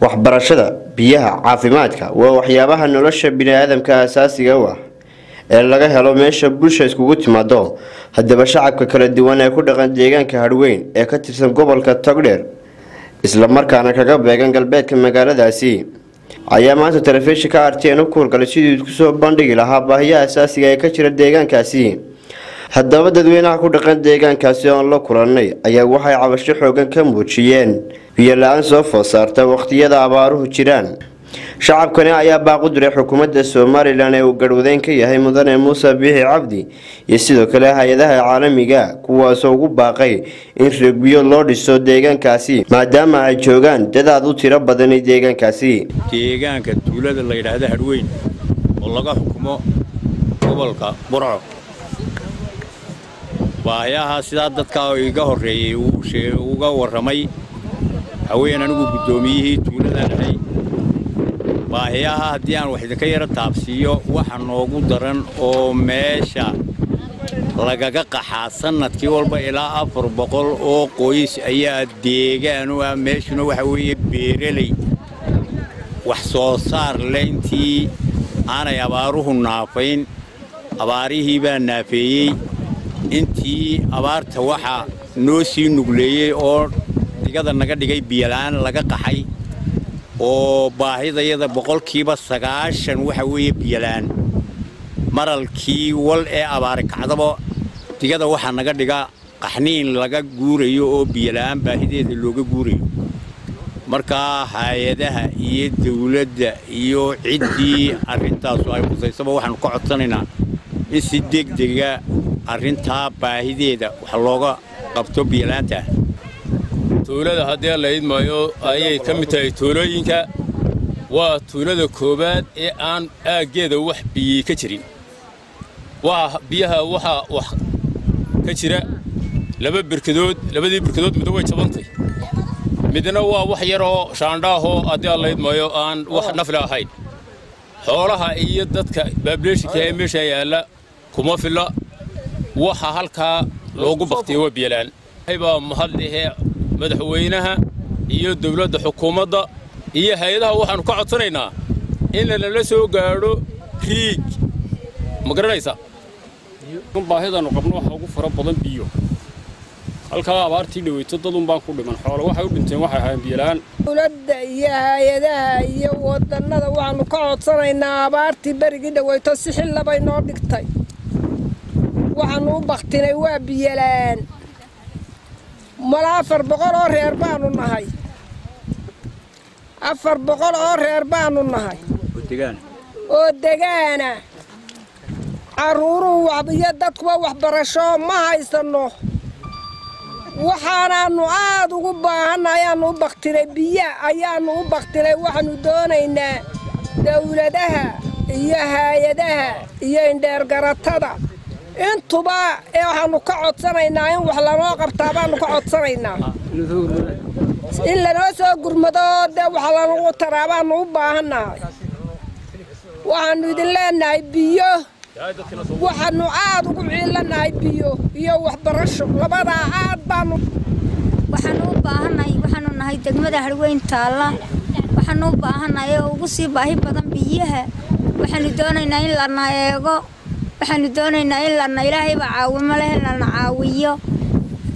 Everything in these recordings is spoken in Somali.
waxbarashada biyaha caafimaadka waa waxyaabaha nolosha bini-aadamka asaasiga u ah ee laga helo meesha bulsha iskugu timaado haddaba shacabka kala duwan ee ku dhaqan deegaanka hadhweyn ee ka tirsan gobolka togdheer islamarkaana kaga beegan galbeedka magaaladaasi ayaa maanta telefishinka artn u kuurgalay sidii ku soo bandhigi lahaa baahiyaha asaasiga ee ka jira deegaankaasi haddaba dadweynaha ku dhaqan deegaankaasi oon la kulannay ayaa waxay cabasho xoogan ka muujiyeen. Biyo la'aan soo food saarta waqhtiyada abaaruhu jiraan. Shacabkani ayaa baaqu diray xukuumadda somalilan ee uu garhwadeyn ka yahay mudane muuse biixi cabdi iyo sidoo kale hay'adaha caalamiga kuwaasoo ugu baaqay in reegbiyo loo dhiso deegaankaasi maadaama ay joogaan dadaad u tiro badani deegaankaasi. Deegaanka tuulada la yidhaahda hadhweyn oo laga xukumo gobolka burco baahiyaha sidaa dadka iga horreeyey uga warramay haween anigu guddoomiyihii tuuladan ahay baahiyaha haddii aan wax idinka yaro taabsiiyo waxa noogu daran oo meesha lagaga qaxaa sannadkii walba ilaa afar boqol oo qoys ayaa deegaan u ah. Meeshuna waxa weeye beereley wax soo saar leh intii aanay abaaruhu naafayn. Abaarihii baa naafeeyey intii abaarta waxa noo sii nugleeyey oo digada naga dhigay biyola-aan laga qaxay oo baahidayada boqolkiiba sagaashan waxa weeye biyola-aan maralkii wal ee abaari kacdaba digada waxaa naga dhiga qaxniin laga guurayo oo biyola-aan baahideeda looga guurayo. Markaa hay'adaha iyo dawladda iyo ciddii arrintaasu ay qusaysaba waxaanu ka codsanaynaa in si degdega arrintaa baahideeda wax looga qabto biyolaanta tuulada haddii la idmaayo ayay ka mid tahay tuulooyinka. Waa tuulada koowaad ee aan aaggeeda wax biyey ka jirin. Biyaha waxaa wax ka jira laba berkadood labadii berkadood midna way jabantay. Midna waa wax yaroo shaandhaahoo haddii la idmaayo aan wax nafle ahayn. Xoolaha iyo dadka baabileeshinka ee meesha yaalla kuma filla waxa halkaa loogu baktiya waa biyolaan baa mahadlihee madaxweynaha iyo dawladda xukuumadda iyo hay'adaha waxaannu ka codsanaynaa in lanala soo gaadho riig. Ma garanaysa? Baahidaannu qabno waxa ugu fara badan biyo. Halkaa abaartii dhaweyto dadun baan ku dhiman. Xoolo waxay u dhinteen waxay ahayn biyolaan dawladda iyo hay'adaha iyo wadannada waxaannu ka codsanaynaa abaartii berigii dhaweyto si xillabay noo dhigtay waxaannu u baktinay waa biyolaan mala afar boqol oo reer baanu nahay. Afar boqol oo reer baanu nahay. Oo degaana carruuruhu iyo dadkuba waxbarasho ma haysanno. Waxaanaannu aad ugu baahanna ayaannu u baktinay biyo ayaannu u baktinay waxaannu doonaynaa dawladaha iyo haayadaha iyo indheergaratada intuba ee waxaannu ka codsanaynaa in wax lanoo qabtaa baannu ka codsanaynaa. In lanoo soo gurmado dee wax lanagu taraa baannu u baahannahay waxaannu idin leennahay biyo. Waxaannu aad ugu ciilannahay biyo iyo waxbarasho. Labadaa aad baannu waxaannu u baahannahay waxaannu nahay degmada harweyn taalla. Waxaannu u baahannahay oo ugu sii baahi badan biyaha. Waxaannu doonaynaa in lana eego waxaannu doonaynaa in lana ilaahayba caawimo leh lana caawiyo.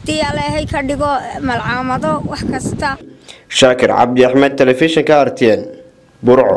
Haddii aleehay ka dhigo malcaamado wax kasta. Shaakir cabdi axmed telefishinka artn burco